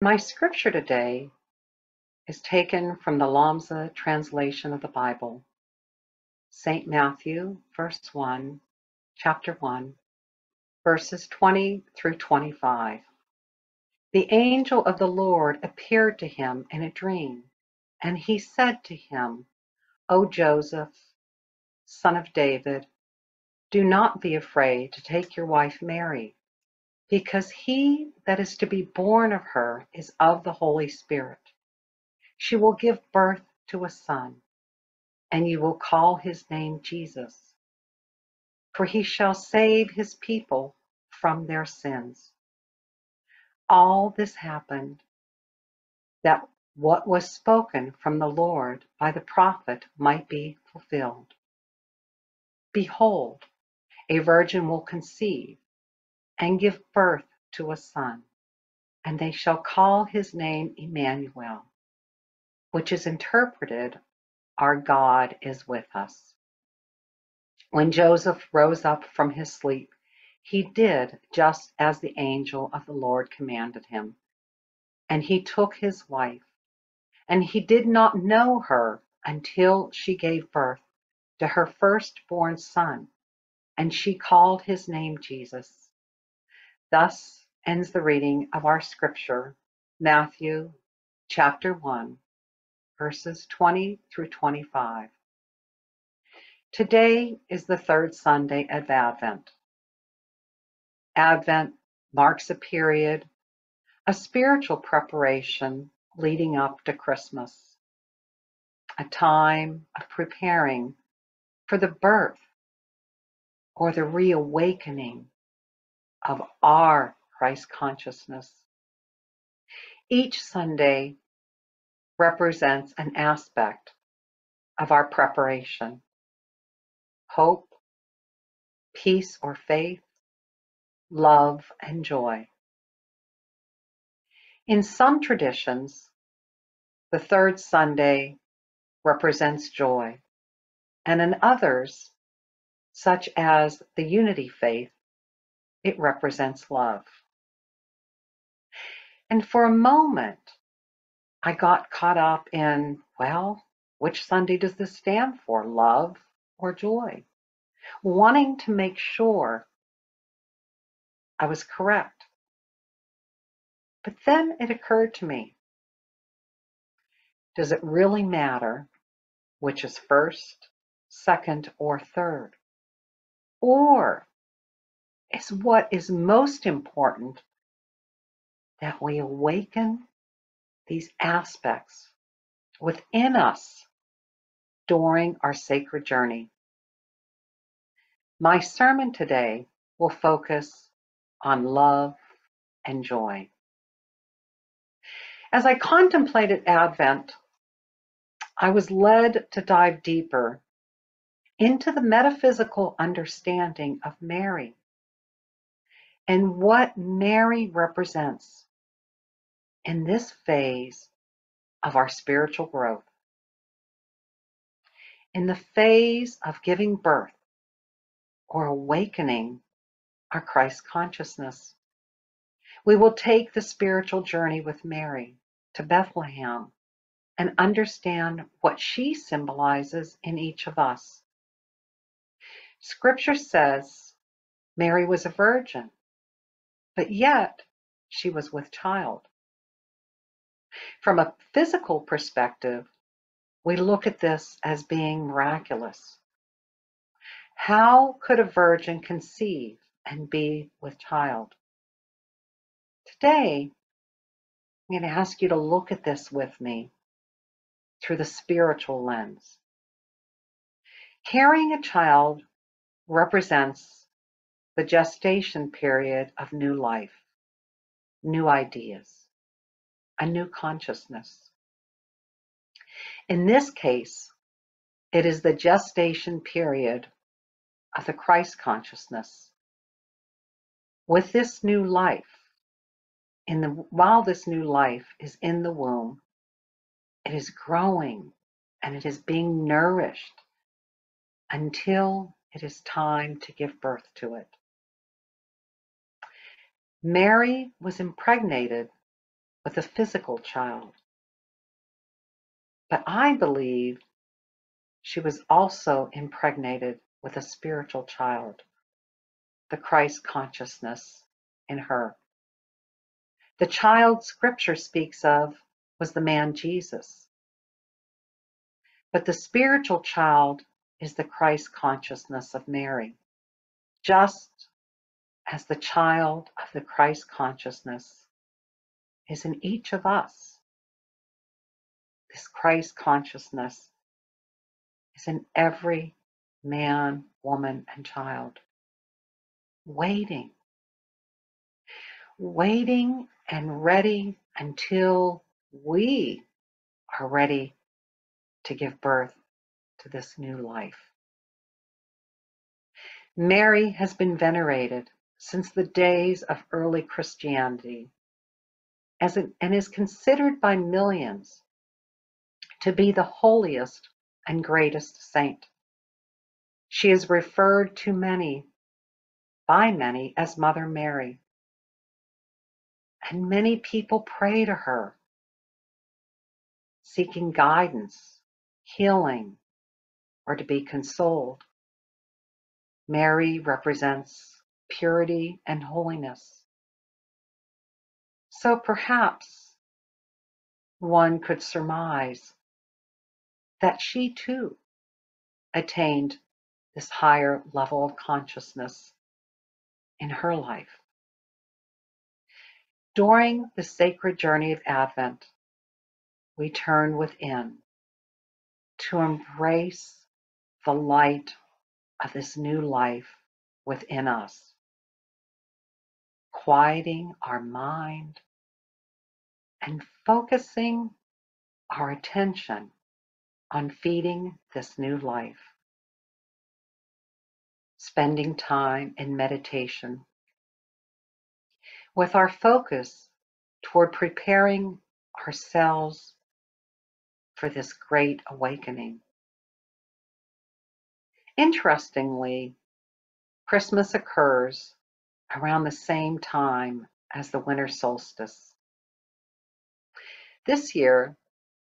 My scripture today is taken from the Lamsa translation of the Bible, St. Matthew, verse 1, chapter 1, verses 20 through 25. The angel of the Lord appeared to him in a dream, and he said to him, O Joseph, son of David, do not be afraid to take your wife Mary because he that is to be born of her is of the Holy Spirit. She will give birth to a son, and you will call his name Jesus, for he shall save his people from their sins. All this happened that what was spoken from the Lord by the prophet might be fulfilled. Behold, a virgin will conceive and give birth to a son, and they shall call his name Emmanuel, which is interpreted, Our God is with us. When Joseph rose up from his sleep, he did just as the angel of the Lord commanded him. And he took his wife, and he did not know her until she gave birth to her firstborn son, and she called his name Jesus. Thus ends the reading of our scripture, Matthew chapter 1, verses 20 through 25. Today is the third Sunday of Advent. Advent marks a period, a spiritual preparation leading up to Christmas, a time of preparing for the birth or the reawakening of our Christ consciousness. Each Sunday represents an aspect of our preparation hope, peace or faith, love, and joy. In some traditions, the third Sunday represents joy, and in others, such as the Unity Faith, it represents love. And for a moment, I got caught up in, well, which Sunday does this stand for, love or joy? Wanting to make sure I was correct. But then it occurred to me does it really matter which is first, second, or third? Or is what is most important that we awaken these aspects within us during our sacred journey. My sermon today will focus on love and joy. As I contemplated Advent, I was led to dive deeper into the metaphysical understanding of Mary and what Mary represents in this phase of our spiritual growth. In the phase of giving birth or awakening our Christ consciousness, we will take the spiritual journey with Mary to Bethlehem and understand what she symbolizes in each of us. Scripture says Mary was a virgin but yet she was with child. From a physical perspective, we look at this as being miraculous. How could a virgin conceive and be with child? Today, I'm going to ask you to look at this with me through the spiritual lens. Carrying a child represents the gestation period of new life, new ideas, a new consciousness. In this case, it is the gestation period of the Christ consciousness. With this new life, in the while this new life is in the womb, it is growing and it is being nourished until it is time to give birth to it. Mary was impregnated with a physical child. But I believe she was also impregnated with a spiritual child, the Christ consciousness in her. The child scripture speaks of was the man Jesus. But the spiritual child is the Christ consciousness of Mary, just as the child of the Christ consciousness is in each of us. This Christ consciousness is in every man, woman, and child, waiting, waiting and ready until we are ready to give birth to this new life. Mary has been venerated since the days of early Christianity as an, and is considered by millions to be the holiest and greatest saint. She is referred to many by many as Mother Mary. And many people pray to her, seeking guidance, healing, or to be consoled. Mary represents purity and holiness. So perhaps one could surmise that she too attained this higher level of consciousness in her life. During the sacred journey of Advent, we turn within to embrace the light of this new life within us, quieting our mind and focusing our attention on feeding this new life, spending time in meditation with our focus toward preparing ourselves for this great awakening. Interestingly, Christmas occurs around the same time as the winter solstice. This year,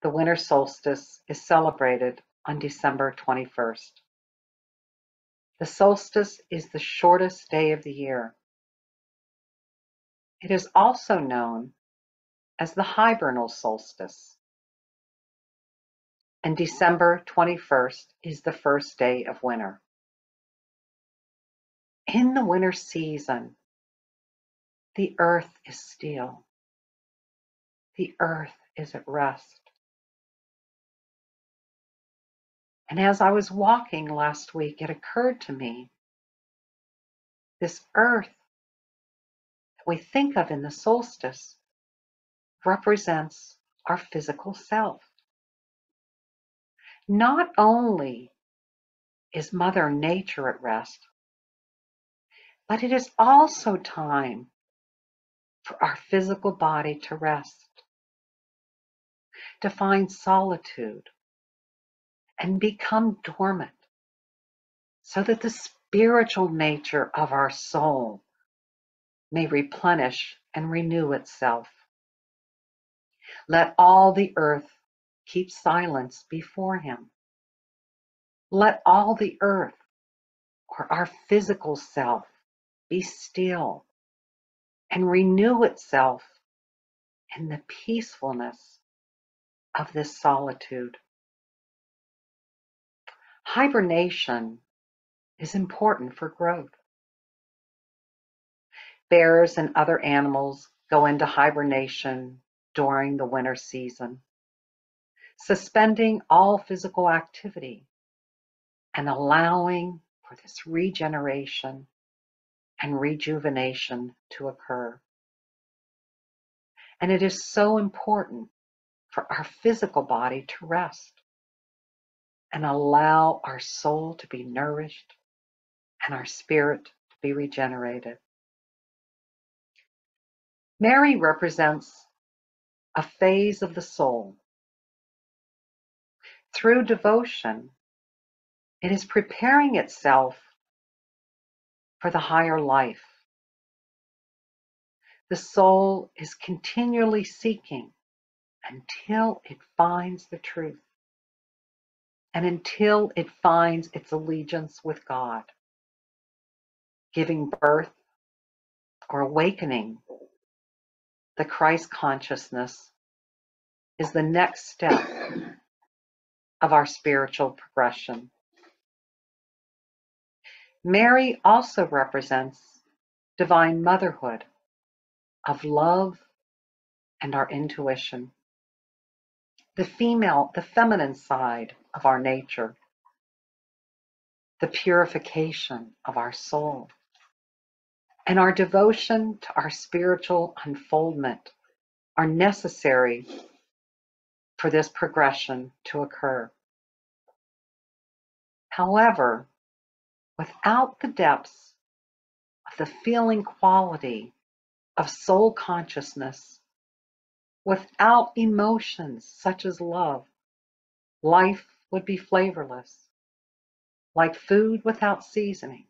the winter solstice is celebrated on December 21st. The solstice is the shortest day of the year. It is also known as the hibernal solstice. And December 21st is the first day of winter. In the winter season, the earth is still. The earth is at rest. And as I was walking last week, it occurred to me this earth that we think of in the solstice represents our physical self. Not only is Mother Nature at rest, but it is also time for our physical body to rest, to find solitude, and become dormant so that the spiritual nature of our soul may replenish and renew itself. Let all the earth keep silence before him. Let all the earth or our physical self be still and renew itself in the peacefulness of this solitude. Hibernation is important for growth. Bears and other animals go into hibernation during the winter season, suspending all physical activity and allowing for this regeneration and rejuvenation to occur. And it is so important for our physical body to rest and allow our soul to be nourished and our spirit to be regenerated. Mary represents a phase of the soul. Through devotion, it is preparing itself for the higher life. the soul is continually seeking until it finds the truth and until it finds its allegiance with God, giving birth or awakening the Christ consciousness is the next step of our spiritual progression. Mary also represents divine motherhood of love and our intuition, the female, the feminine side of our nature, the purification of our soul, and our devotion to our spiritual unfoldment are necessary for this progression to occur. However, without the depths of the feeling quality of soul consciousness, without emotions such as love, life would be flavorless, like food without seasoning,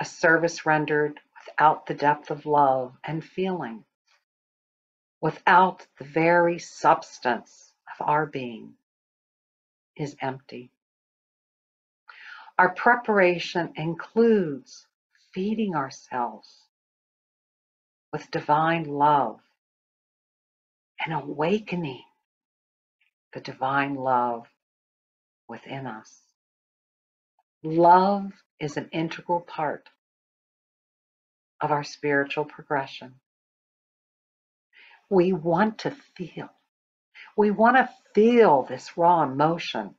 a service rendered without the depth of love and feeling without the very substance of our being is empty. Our preparation includes feeding ourselves with divine love and awakening the divine love within us. Love is an integral part of our spiritual progression. We want to feel. We want to feel this raw emotion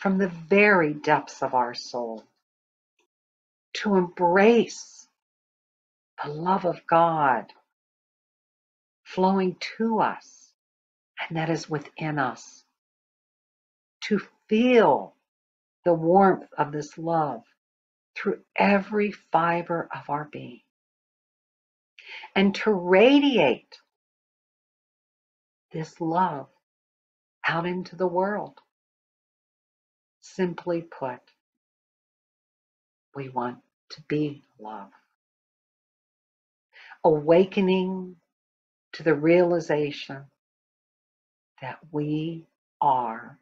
from the very depths of our soul. To embrace the love of God flowing to us and that is within us. To feel the warmth of this love through every fiber of our being and to radiate this love out into the world. Simply put, we want to be love. Awakening to the realization that we are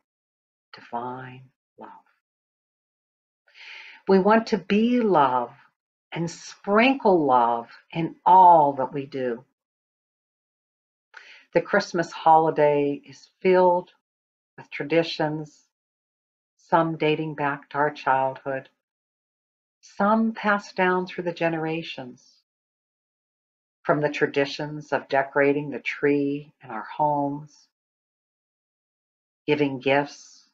divine love. We want to be love and sprinkle love in all that we do. The Christmas holiday is filled with traditions, some dating back to our childhood, some passed down through the generations. From the traditions of decorating the tree in our homes, giving gifts,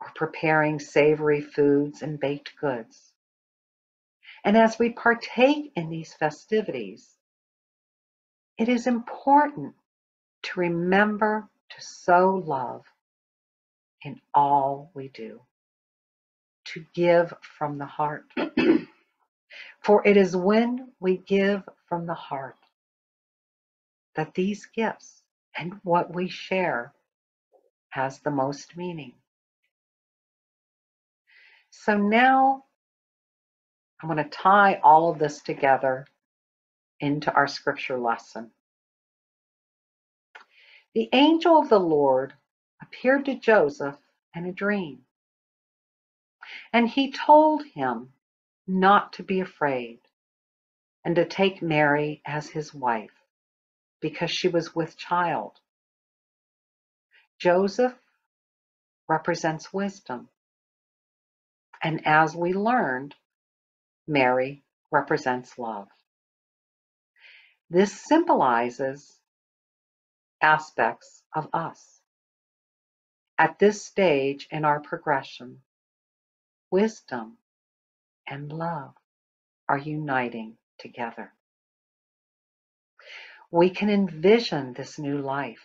or preparing savory foods and baked goods. And as we partake in these festivities, it is important to remember to sow love in all we do, to give from the heart. For it is when we give from the heart that these gifts and what we share has the most meaning. So now I'm going to tie all of this together into our scripture lesson. The angel of the Lord appeared to Joseph in a dream, and he told him not to be afraid and to take Mary as his wife because she was with child. Joseph represents wisdom, and as we learned, Mary represents love. This symbolizes aspects of us. At this stage in our progression, wisdom and love are uniting together. We can envision this new life.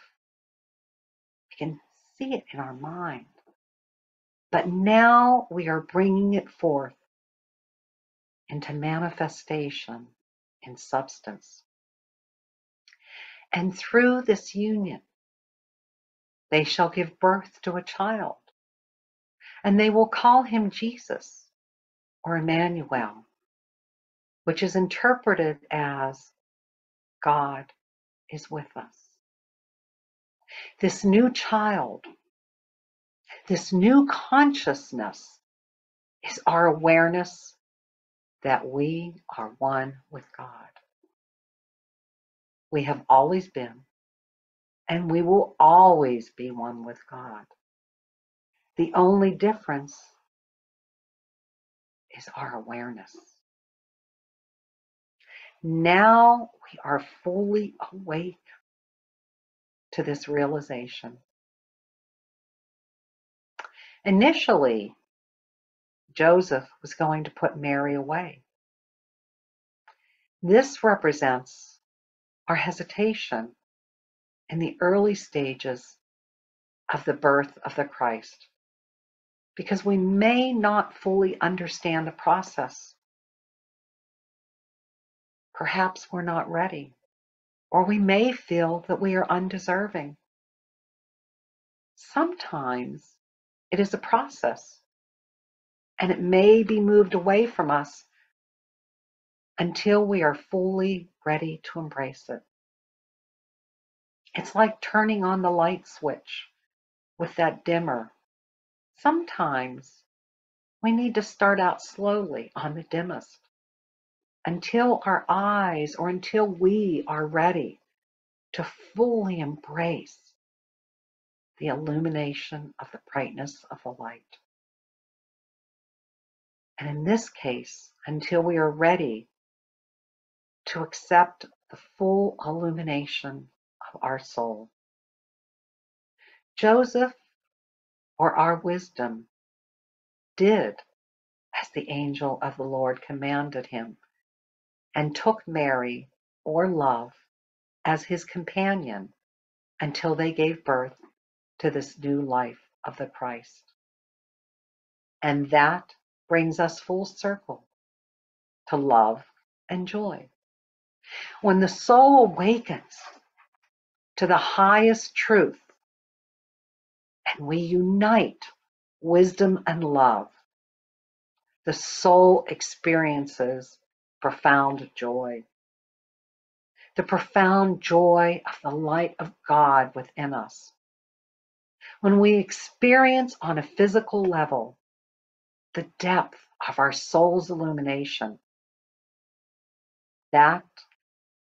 We can see it in our mind. But now we are bringing it forth into manifestation in substance. And through this union, they shall give birth to a child, and they will call him Jesus or Emmanuel, which is interpreted as God is with us. This new child, this new consciousness is our awareness that we are one with God. We have always been, and we will always be one with God. The only difference is our awareness. Now we are fully awake to this realization. Initially, Joseph was going to put Mary away. This represents our hesitation in the early stages of the birth of the Christ because we may not fully understand the process. Perhaps we're not ready, or we may feel that we are undeserving. Sometimes it is a process, and it may be moved away from us until we are fully ready to embrace it. It's like turning on the light switch with that dimmer Sometimes we need to start out slowly on the dimmest until our eyes or until we are ready to fully embrace the illumination of the brightness of the light. And in this case, until we are ready to accept the full illumination of our soul. Joseph or our wisdom did as the angel of the Lord commanded him, and took Mary, or love, as his companion until they gave birth to this new life of the Christ. And that brings us full circle to love and joy. When the soul awakens to the highest truth and we unite wisdom and love, the soul experiences profound joy. The profound joy of the light of God within us. When we experience on a physical level the depth of our soul's illumination, that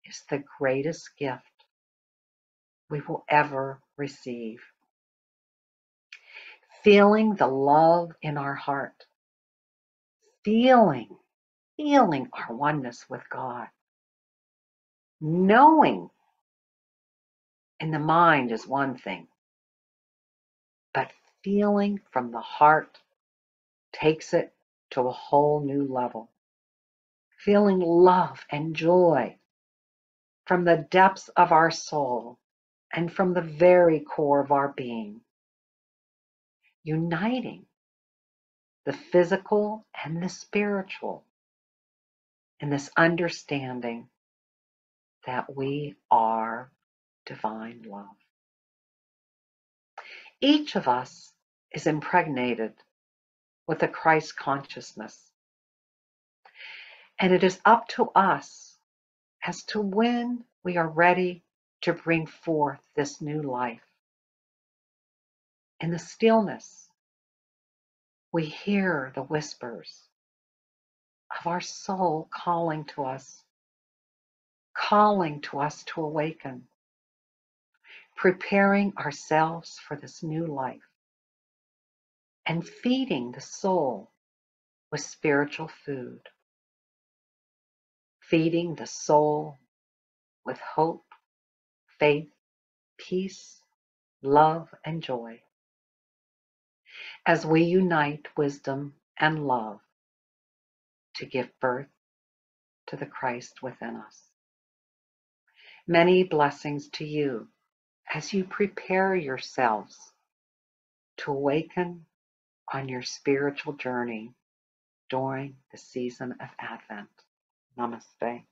is the greatest gift we will ever receive. Feeling the love in our heart, feeling, feeling our oneness with God, knowing in the mind is one thing, but feeling from the heart takes it to a whole new level. Feeling love and joy from the depths of our soul and from the very core of our being uniting the physical and the spiritual in this understanding that we are divine love. Each of us is impregnated with a Christ consciousness. And it is up to us as to when we are ready to bring forth this new life. In the stillness, we hear the whispers of our soul calling to us, calling to us to awaken, preparing ourselves for this new life, and feeding the soul with spiritual food, feeding the soul with hope, faith, peace, love, and joy as we unite wisdom and love to give birth to the Christ within us. Many blessings to you as you prepare yourselves to awaken on your spiritual journey during the season of Advent. Namaste.